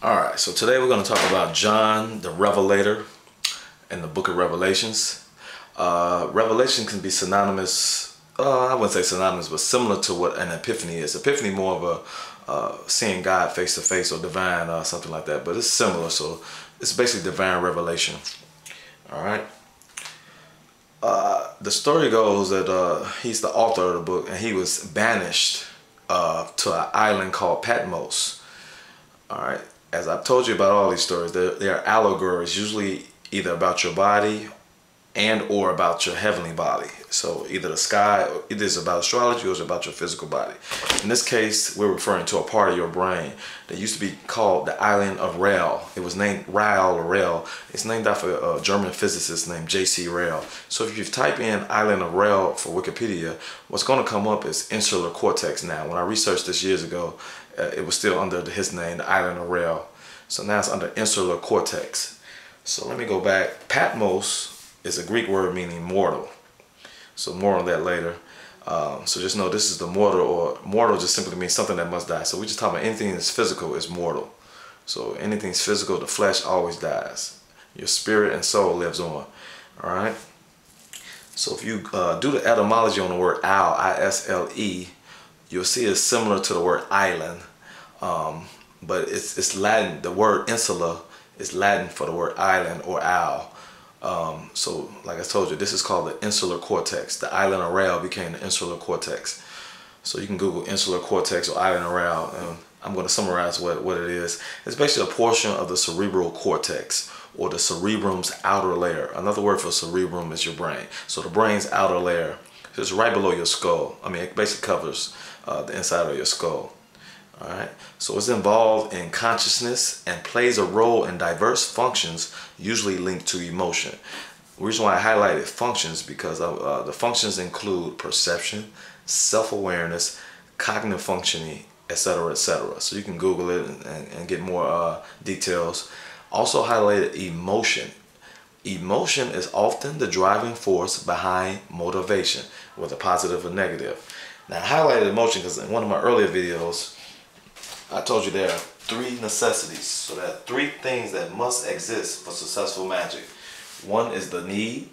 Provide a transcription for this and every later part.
All right, so today we're going to talk about John the Revelator in the book of Revelations. Uh, Revelation can be synonymous, uh, I wouldn't say synonymous, but similar to what an epiphany is. Epiphany more of a uh, seeing God face to face or divine, uh, something like that, but it's similar. So it's basically divine revelation. All right. Uh, the story goes that uh, he's the author of the book and he was banished to an island called Patmos. All right as I've told you about all these stories, they're, they're allegories, usually either about your body and or about your heavenly body. So either the sky, it's about astrology or it's about your physical body. In this case, we're referring to a part of your brain that used to be called the island of Reil. It was named Rael or Rel. It's named after a German physicist named J.C. Reil. So if you type in island of Reil for Wikipedia, what's going to come up is insular cortex now. When I researched this years ago, uh, it was still under his name, the island of Reil. So now it's under insular cortex. So let me go back. Patmos is a Greek word meaning mortal. So more on that later. Um, so just know this is the mortal or mortal just simply means something that must die. So we just talking about anything that's physical is mortal. So anything's physical, the flesh always dies. Your spirit and soul lives on. All right. So if you uh, do the etymology on the word isle, I-S-L-E, you'll see it's similar to the word island. Um, but it's, it's Latin. The word insula is Latin for the word island or isle. Um, so like I told you, this is called the insular cortex. The island Reil became the insular cortex. So you can Google insular cortex or island Reil and I'm going to summarize what, what it is. It's basically a portion of the cerebral cortex or the cerebrum's outer layer. Another word for cerebrum is your brain. So the brain's outer layer is right below your skull. I mean, it basically covers uh, the inside of your skull. All right. So it's involved in consciousness and plays a role in diverse functions, usually linked to emotion. The reason why I highlighted functions because uh, the functions include perception, self-awareness, cognitive functioning, etc., etc. So you can Google it and, and, and get more uh, details. Also highlighted emotion. Emotion is often the driving force behind motivation, whether positive or negative. Now, I highlighted emotion because in one of my earlier videos, I told you there are three necessities. So there are three things that must exist for successful magic. One is the need,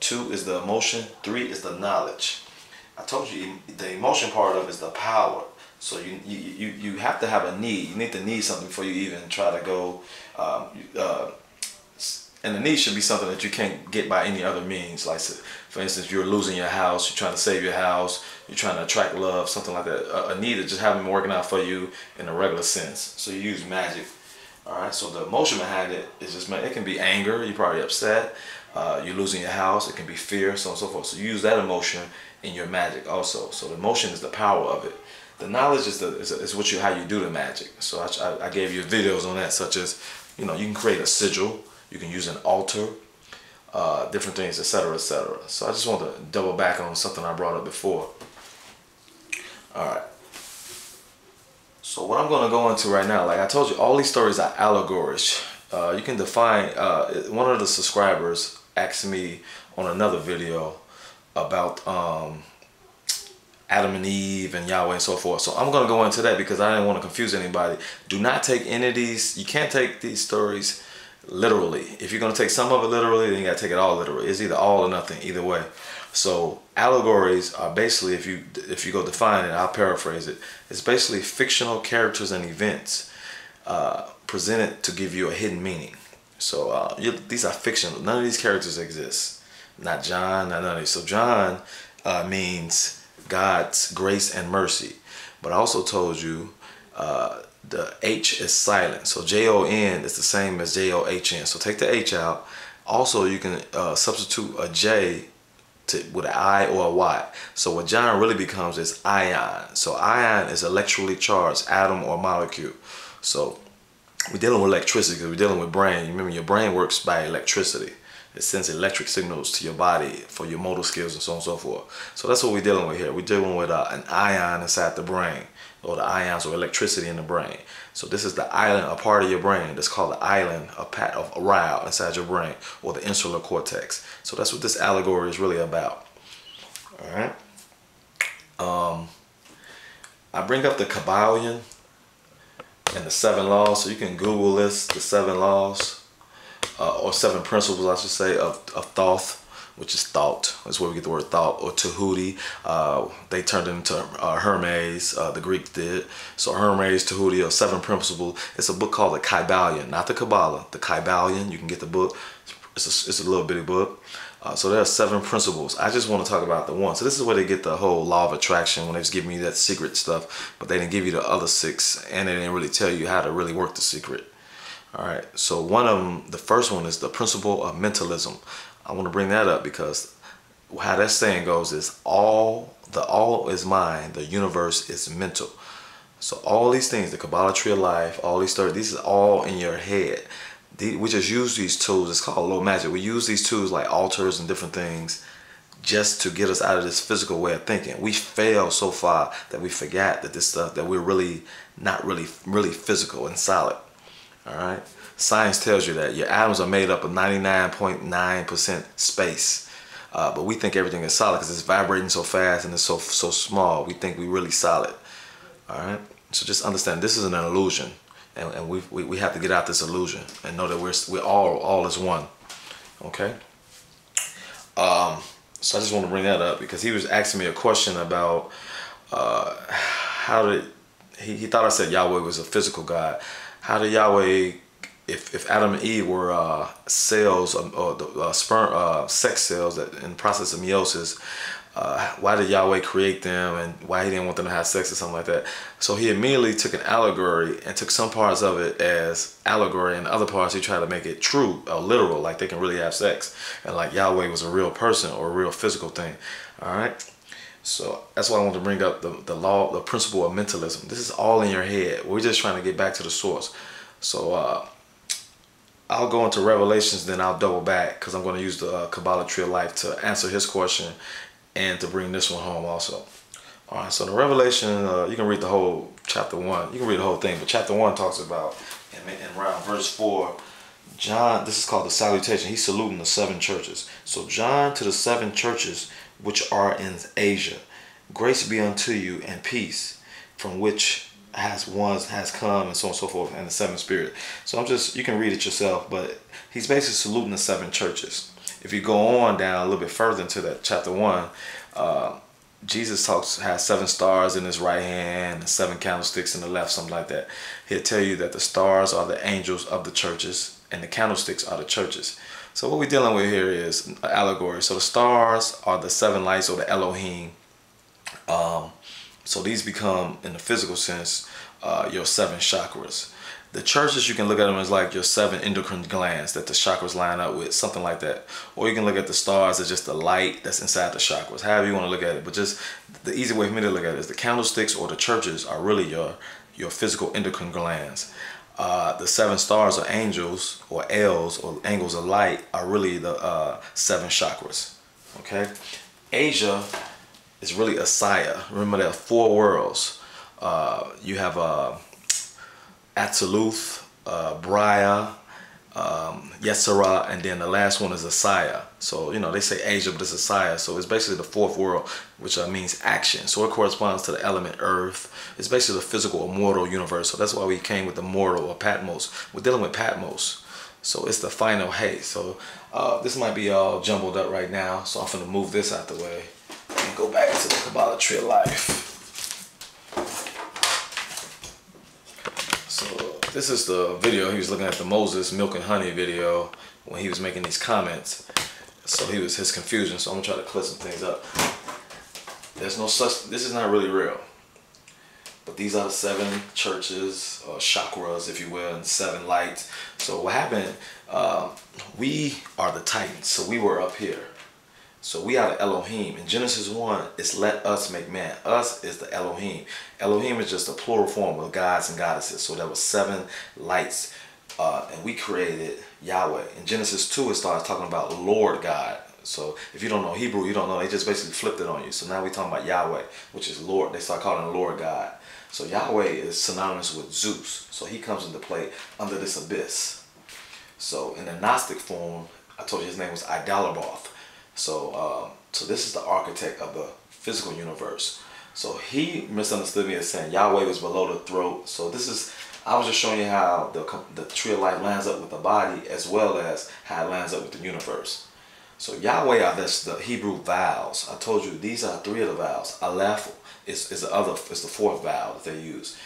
two is the emotion, three is the knowledge. I told you the emotion part of it is the power. So you, you, you, have to have a need. You need to need something before you even try to go. Um, uh, and the need should be something that you can't get by any other means. Like, for instance, you're losing your house, you're trying to save your house, you're trying to attract love, something like that. A, a need that just haven't been working out for you in a regular sense. So you use magic. All right. So the emotion behind it is just it can be anger. You're probably upset. Uh, you're losing your house. It can be fear, so on and so forth. So you use that emotion in your magic also. So the emotion is the power of it. The knowledge is the is, is what you how you do the magic. So I, I gave you videos on that, such as you know you can create a sigil you can use an altar, uh, different things, etc., etc. So I just want to double back on something I brought up before. All right. So what I'm going to go into right now, like I told you, all these stories are allegories. Uh, you can define, uh, one of the subscribers asked me on another video about um, Adam and Eve and Yahweh and so forth. So I'm going to go into that because I didn't want to confuse anybody. Do not take any of these, you can't take these stories literally. If you're going to take some of it literally, then you got to take it all literally. It's either all or nothing, either way. So allegories are basically, if you if you go define it, I'll paraphrase it. It's basically fictional characters and events uh, presented to give you a hidden meaning. So uh, you, these are fictional. None of these characters exist. Not John, not none of these. So John uh, means God's grace and mercy. But I also told you uh, the H is silent. So J-O-N is the same as J-O-H-N. So take the H out. Also, you can uh, substitute a J to, with an I or a Y. So what John really becomes is ion. So ion is electrically charged atom or molecule. So we're dealing with electricity because we're dealing with brain. You remember your brain works by electricity. It sends electric signals to your body for your motor skills and so on and so forth. So that's what we're dealing with here. We're dealing with uh, an ion inside the brain or the ions or electricity in the brain. So this is the island, a part of your brain that's called the island of, pat of Reil inside your brain or the insular cortex. So that's what this allegory is really about. All right. Um, I bring up the Kybalion and the seven laws. So you can Google this, the seven laws, uh, or seven principles, I should say, of, of Thoth, which is thought. That's where we get the word thought, or Tahuti. Uh, they turned into uh, Hermes, uh, the Greeks did. So Hermes, Tahuti, or seven principles. It's a book called the Kybalion, not the Kabbalah, the Kybalion. You can get the book. It's a, it's a little bitty book. Uh, so there are seven principles. I just want to talk about the one. So this is where they get the whole law of attraction when they just give me that secret stuff, but they didn't give you the other six, and they didn't really tell you how to really work the secret. All right. So one of them, the first one is the principle of mentalism. I want to bring that up because how that saying goes is all the all is mind, the universe is mental. So all these things, the Kabbalah tree of life, all these stories, these is all in your head we just use these tools. It's called low magic. We use these tools like altars and different things just to get us out of this physical way of thinking. We fail so far that we forget that this stuff that we're really not really really physical and solid. All right. Science tells you that your atoms are made up of 99.9% space. Uh, but we think everything is solid because it's vibrating so fast and it's so so small. We think we're really solid. All right. So just understand this is an illusion and, and we, we, we have to get out this illusion and know that we're, we're all, all is one. Okay? Um, so I just want to bring that up because he was asking me a question about uh, how did, he, he thought I said Yahweh was a physical God. How did Yahweh, if, if Adam and Eve were uh, cells or, or the uh, sperm, uh, sex cells that in the process of meiosis, uh, why did Yahweh create them and why he didn't want them to have sex or something like that. So he immediately took an allegory and took some parts of it as allegory and other parts he tried to make it true or literal, like they can really have sex. And like Yahweh was a real person or a real physical thing. All right. So that's why I want to bring up the, the law, the principle of mentalism. This is all in your head. We're just trying to get back to the source. So uh, I'll go into Revelations, then I'll double back because I'm going to use the uh, Kabbalah Tree of Life to answer his question and to bring this one home also. All right, so the Revelation, uh, you can read the whole chapter one. You can read the whole thing, but chapter one talks about, in, in around verse four, John, this is called the salutation. He's saluting the seven churches. So John to the seven churches which are in Asia, grace be unto you and peace, from which has once has come and so on and so forth, and the seven spirit. So I'm just you can read it yourself, but he's basically saluting the seven churches if you go on down a little bit further into that chapter one, uh, Jesus talks has seven stars in his right hand and seven candlesticks in the left, something like that. He'll tell you that the stars are the angels of the churches and the candlesticks are the churches. So what we're dealing with here is allegory. So the stars are the seven lights or the Elohim. Um, so these become, in the physical sense, uh, your seven chakras. The churches, you can look at them as like your seven endocrine glands that the chakras line up with, something like that. Or you can look at the stars as just the light that's inside the chakras, however you want to look at it. But just the easy way for me to look at it is the candlesticks or the churches are really your, your physical endocrine glands. Uh, the seven stars or angels or L's or angles of light are really the uh, seven chakras. Okay, Asia is really Assiah. Remember there are four worlds. Uh, you have uh, Atziluth, uh, Briah, um, Yetzirah, and then the last one is Assiah. So, you know, they say Asia, but it's Assiah. So it's basically the fourth world, which uh, means action. So it corresponds to the element earth. It's basically the physical immortal universe. So that's why we came with the mortal or Patmos. We're dealing with Patmos. So it's the final hay. So uh, this might be all jumbled up right now. So I'm going to move this out the way and go back to the Kabbalah Tree of Life. This is the video he was looking at the Moses milk and honey video when he was making these comments. So he was his confusion. So I'm gonna try to clear some things up. There's no such. This is not really real. But these are the seven churches, or chakras, if you will, and seven lights. So what happened? Uh, we are the titans. So we were up here. So we are the Elohim. In Genesis 1, it's let us make man. Us is the Elohim. Elohim is just a plural form of gods and goddesses. So there was seven lights. Uh, and we created Yahweh. In Genesis 2, it starts talking about Lord God. So if you don't know Hebrew, you don't know. They just basically flipped it on you. So now we're talking about Yahweh, which is Lord. They start calling Lord God. So Yahweh is synonymous with Zeus. So he comes into play under this abyss. So in the Gnostic form, I told you his name was Idalaboth. So, um, so this is the architect of the physical universe. So he misunderstood me as saying Yahweh was below the throat. So this is I was just showing you how the, the tree of life lines up with the body as well as how it lines up with the universe. So Yahweh are this, the Hebrew vowels. I told you these are three of the vowels. Aleph is, is the other is the fourth vowel that they use.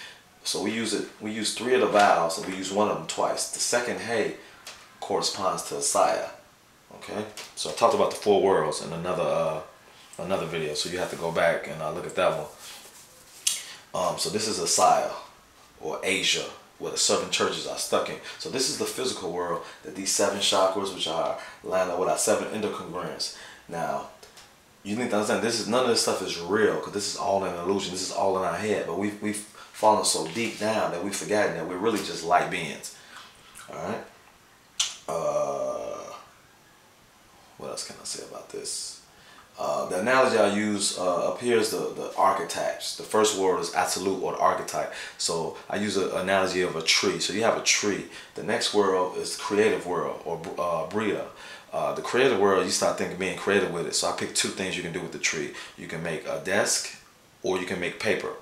So we use it. We use three of the vowels and we use one of them twice. The second hey corresponds to Assiah. Okay. So I talked about the four worlds in another uh, another video. So you have to go back and uh, look at that one. Um, so this is Assiah or Asia where the seven churches are stuck in. So this is the physical world that these seven chakras, which are lined up with our seven endocrine glands. Now, you need to understand this is none of this stuff is real because this is all an illusion. This is all in our head. But we've we've fallen so deep down that we've forgotten that we're really just light beings. All right. Uh, what else can I say about this? Uh, the analogy I use uh, is the, the archetypes. The first word is absolute or the archetype. So I use an analogy of a tree. So you have a tree. The next world is creative world or uh, Briah. Uh, the creative world, you start thinking being creative with it. So I picked two things you can do with the tree. You can make a desk or you can make paper.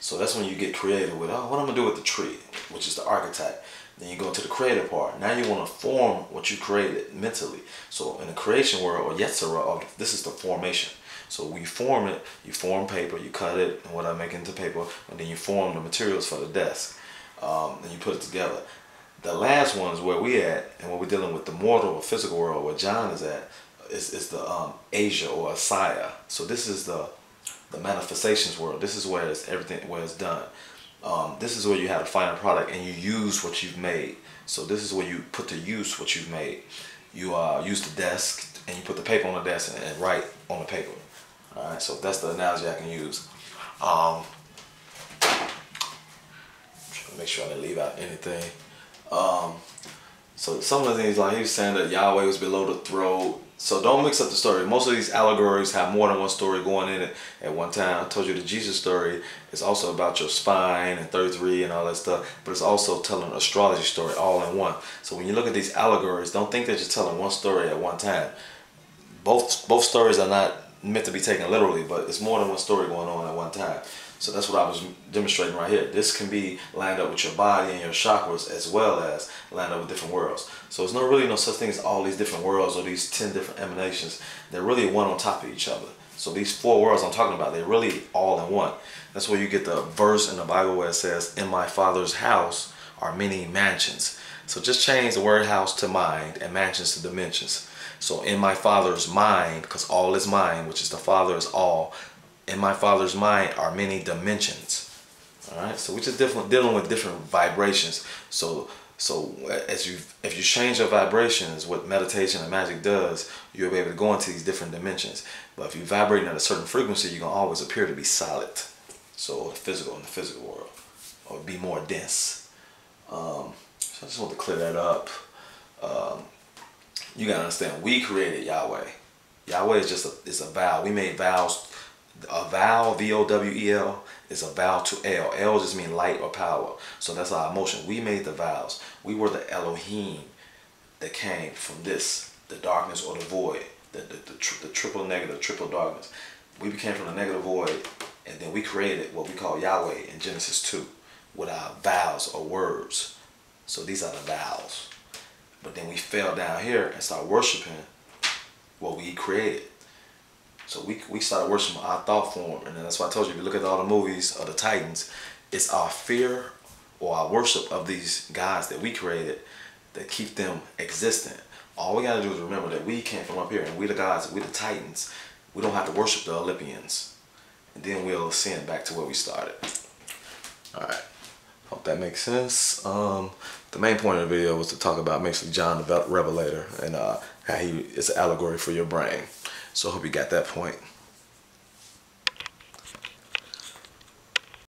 So that's when you get creative with, oh, what I'm going to do with the tree, which is the archetype. Then you go to the creative part. Now you want to form what you created mentally. So in the creation world, or Yetzirah, this is the formation. So we form it, you form paper, you cut it, and what I make into paper, and then you form the materials for the desk. Um, and you put it together. The last one is where we at, and what we're dealing with the mortal or physical world, where John is at, is, is the um, Asia or Assiah. So this is the the manifestations world. This is where it's everything where it's done. Um, this is where you have a final product and you use what you've made. So this is where you put to use what you've made. You uh, use the desk and you put the paper on the desk and, and write on the paper. All right, so that's the analogy I can use. Um, make sure I didn't leave out anything. Um, so some of the things like he was saying that Yahweh was below the throat, so don't mix up the story. Most of these allegories have more than one story going in it at one time. I told you the Jesus story is also about your spine and 33 and all that stuff, but it's also telling an astrology story all in one. So when you look at these allegories, don't think that you're telling one story at one time. Both both stories are not meant to be taken literally, but it's more than one story going on at one time. So that's what I was demonstrating right here. This can be lined up with your body and your chakras as well as lined up with different worlds. So there's no really no such thing as all these different worlds or these 10 different emanations. They're really one on top of each other. So these four worlds I'm talking about, they're really all in one. That's where you get the verse in the Bible where it says, in my father's house are many mansions. So just change the word house to mind and mansions to dimensions. So in my father's mind, because all is mind, which is the father is all, in my father's mind are many dimensions. All right, so we're just different, dealing with different vibrations. So, so as you, if you change your vibrations, what meditation and magic does, you'll be able to go into these different dimensions. But if you're vibrating at a certain frequency, you're gonna always appear to be solid. So physical in the physical world, or be more dense. Um, so I just want to clear that up. Um, you gotta understand, we created Yahweh. Yahweh is just a, is a vow. We made vows a vowel, V-O-W-E-L, is a vowel to L. L just means light or power. So that's our emotion. We made the vows. We were the Elohim that came from this, the darkness or the void, the, the, the, tri the triple negative, triple darkness. We became from the negative void, and then we created what we call Yahweh in Genesis 2 with our vows or words. So these are the vows. But then we fell down here and start worshiping what we created. So we, we started worshiping our thought form. And that's why I told you, if you look at all the movies of the Titans, it's our fear or our worship of these gods that we created that keep them existent. All we got to do is remember that we came from up here and we the gods, we the Titans. We don't have to worship the Olympians. And then we'll ascend back to where we started. Alright. Hope that makes sense. Um, the main point of the video was to talk about basically John the Revelator and uh, how he is an allegory for your brain. So I hope you got that point.